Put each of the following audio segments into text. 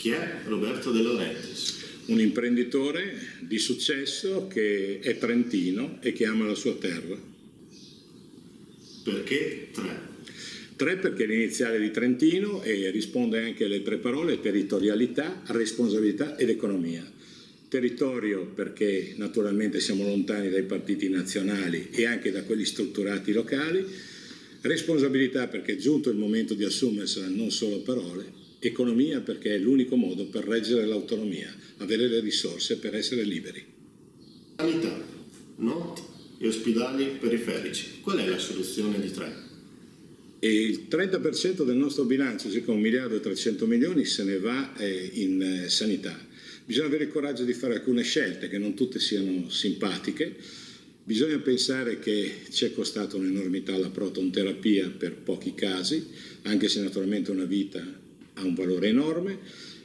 Chi è Roberto De Laurentiis? Un imprenditore di successo che è trentino e che ama la sua terra. Perché tre? Tre perché l'iniziale di Trentino e risponde anche alle tre parole territorialità, responsabilità ed economia. Territorio perché naturalmente siamo lontani dai partiti nazionali e anche da quelli strutturati locali, responsabilità perché è giunto il momento di assumersela non solo parole Economia perché è l'unico modo per reggere l'autonomia, avere le risorse per essere liberi. Sanità, NOT e ospedali periferici. Qual è la soluzione di tre? E il 30% del nostro bilancio, circa 1 miliardo e 300 milioni, se ne va eh, in eh, sanità. Bisogna avere il coraggio di fare alcune scelte che non tutte siano simpatiche. Bisogna pensare che ci è costata un'enormità la protonterapia per pochi casi, anche se naturalmente una vita ha un valore enorme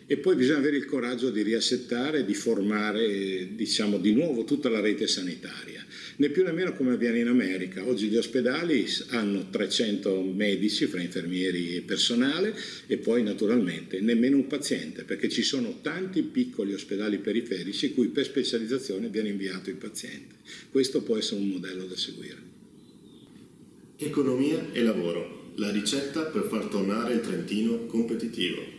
e poi bisogna avere il coraggio di riassettare, di formare diciamo, di nuovo tutta la rete sanitaria. Né più né meno come avviene in America. Oggi gli ospedali hanno 300 medici fra infermieri e personale e poi naturalmente nemmeno un paziente perché ci sono tanti piccoli ospedali periferici cui per specializzazione viene inviato il paziente. Questo può essere un modello da seguire. Economia e lavoro la ricetta per far tornare il Trentino competitivo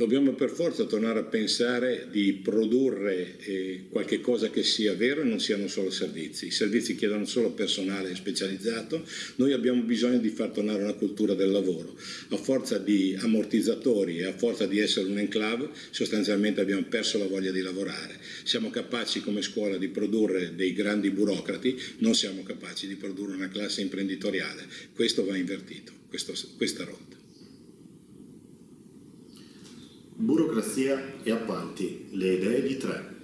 dobbiamo per forza tornare a pensare di produrre eh, qualche cosa che sia vero e non siano solo servizi. I servizi chiedono solo personale specializzato, noi abbiamo bisogno di far tornare una cultura del lavoro. A forza di ammortizzatori e a forza di essere un enclave, sostanzialmente abbiamo perso la voglia di lavorare. Siamo capaci come scuola di produrre dei grandi burocrati, non siamo capaci di produrre una classe imprenditoriale. Questo va invertito, questo, questa rotta. Burocrazia e appalti, le idee di tre.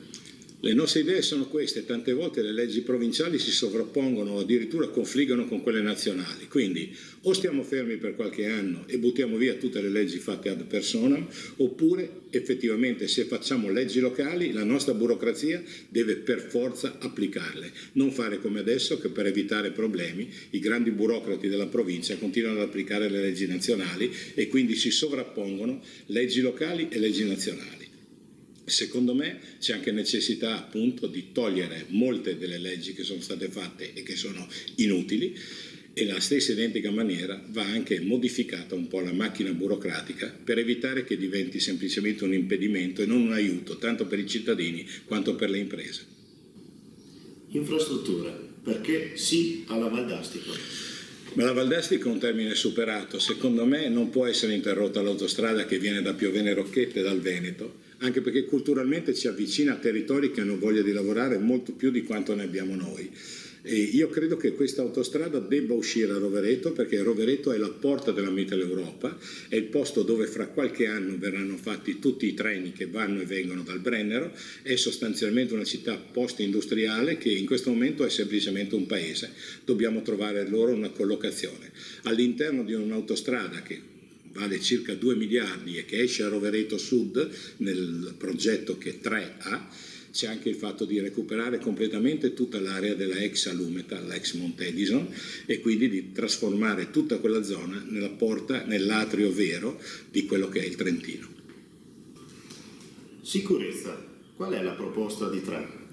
Le nostre idee sono queste, tante volte le leggi provinciali si sovrappongono o addirittura confliggono con quelle nazionali, quindi o stiamo fermi per qualche anno e buttiamo via tutte le leggi fatte ad personam, oppure effettivamente se facciamo leggi locali la nostra burocrazia deve per forza applicarle, non fare come adesso che per evitare problemi i grandi burocrati della provincia continuano ad applicare le leggi nazionali e quindi si sovrappongono leggi locali e leggi nazionali. Secondo me c'è anche necessità appunto di togliere molte delle leggi che sono state fatte e che sono inutili e la stessa identica maniera va anche modificata un po' la macchina burocratica per evitare che diventi semplicemente un impedimento e non un aiuto tanto per i cittadini quanto per le imprese. Infrastruttura, perché sì alla Valdastico? Ma la Valdastico è un termine superato, secondo me non può essere interrotta l'autostrada che viene da Piovene Rocchette dal Veneto anche perché culturalmente ci avvicina a territori che hanno voglia di lavorare molto più di quanto ne abbiamo noi. E io credo che questa autostrada debba uscire a Rovereto perché Rovereto è la porta della Mitteleuropa, è il posto dove fra qualche anno verranno fatti tutti i treni che vanno e vengono dal Brennero, è sostanzialmente una città post-industriale che in questo momento è semplicemente un paese. Dobbiamo trovare loro una collocazione. All'interno di un'autostrada che vale circa 2 miliardi e che esce a Rovereto Sud nel progetto che 3 ha, c'è anche il fatto di recuperare completamente tutta l'area della ex Alumeta, l'ex Monte Edison, e quindi di trasformare tutta quella zona nella porta, nell'atrio vero di quello che è il Trentino. Sicurezza. Qual è la proposta di Trump?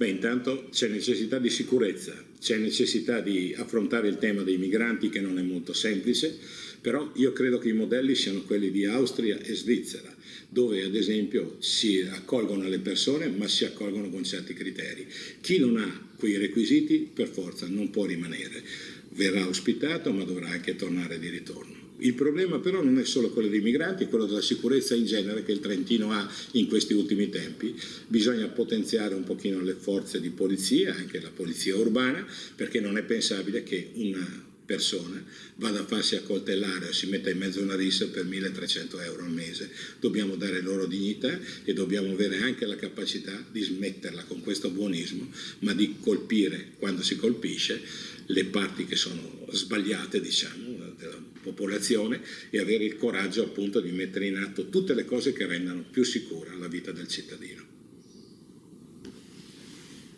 Beh, intanto c'è necessità di sicurezza, c'è necessità di affrontare il tema dei migranti che non è molto semplice, però io credo che i modelli siano quelli di Austria e Svizzera, dove ad esempio si accolgono le persone ma si accolgono con certi criteri. Chi non ha quei requisiti per forza non può rimanere, verrà ospitato ma dovrà anche tornare di ritorno. Il problema però non è solo quello dei migranti, è quello della sicurezza in genere che il Trentino ha in questi ultimi tempi. Bisogna potenziare un pochino le forze di polizia, anche la polizia urbana, perché non è pensabile che una persona vada a farsi accoltellare o si metta in mezzo a una rissa per 1300 euro al mese. Dobbiamo dare loro dignità e dobbiamo avere anche la capacità di smetterla con questo buonismo, ma di colpire quando si colpisce le parti che sono sbagliate, diciamo, della popolazione e avere il coraggio appunto di mettere in atto tutte le cose che rendano più sicura la vita del cittadino.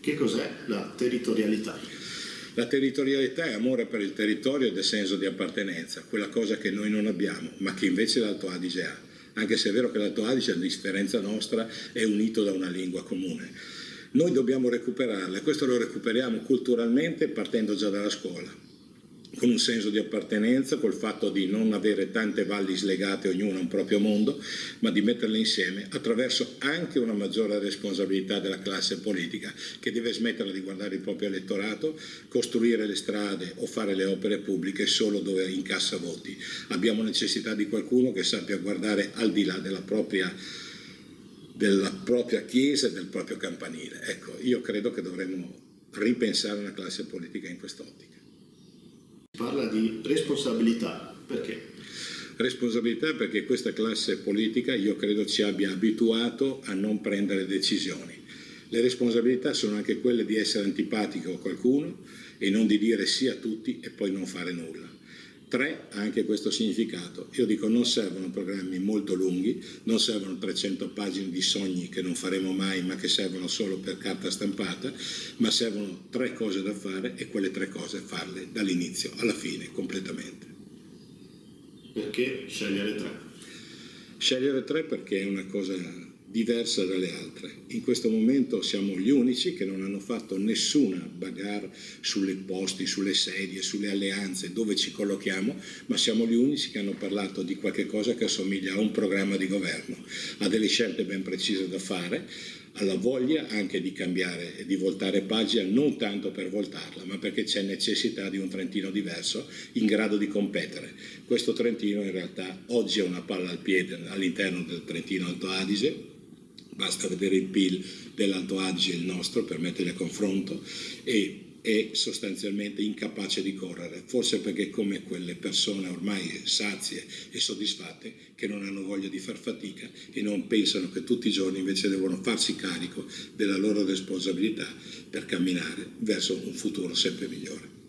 Che cos'è la territorialità? La territorialità è amore per il territorio ed è senso di appartenenza, quella cosa che noi non abbiamo, ma che invece l'Alto Adige ha. anche se è vero che l'Alto Adige, a differenza nostra, è unito da una lingua comune. Noi dobbiamo recuperarla e questo lo recuperiamo culturalmente partendo già dalla scuola con un senso di appartenenza, col fatto di non avere tante valli slegate, ognuna un proprio mondo, ma di metterle insieme attraverso anche una maggiore responsabilità della classe politica, che deve smettere di guardare il proprio elettorato, costruire le strade o fare le opere pubbliche solo dove incassa voti. Abbiamo necessità di qualcuno che sappia guardare al di là della propria della propria chiesa e del proprio campanile. Ecco, io credo che dovremmo ripensare la classe politica in quest'ottica. Parla di responsabilità, perché? Responsabilità perché questa classe politica io credo ci abbia abituato a non prendere decisioni. Le responsabilità sono anche quelle di essere antipatico a qualcuno e non di dire sì a tutti e poi non fare nulla. Tre ha anche questo significato. Io dico non servono programmi molto lunghi, non servono 300 pagine di sogni che non faremo mai ma che servono solo per carta stampata, ma servono tre cose da fare e quelle tre cose farle dall'inizio alla fine completamente. Perché scegliere tre? Scegliere tre perché è una cosa diversa dalle altre. In questo momento siamo gli unici che non hanno fatto nessuna bagarre sulle posti, sulle sedie, sulle alleanze, dove ci collochiamo, ma siamo gli unici che hanno parlato di qualche cosa che assomiglia a un programma di governo, a delle scelte ben precise da fare, alla voglia anche di cambiare e di voltare pagina, non tanto per voltarla, ma perché c'è necessità di un Trentino diverso in grado di competere. Questo Trentino in realtà oggi è una palla al piede all'interno del Trentino Alto Adige, basta vedere il PIL dell'Alto Adige il nostro per metterli a confronto e è sostanzialmente incapace di correre, forse perché come quelle persone ormai sazie e soddisfatte che non hanno voglia di far fatica e non pensano che tutti i giorni invece devono farsi carico della loro responsabilità per camminare verso un futuro sempre migliore.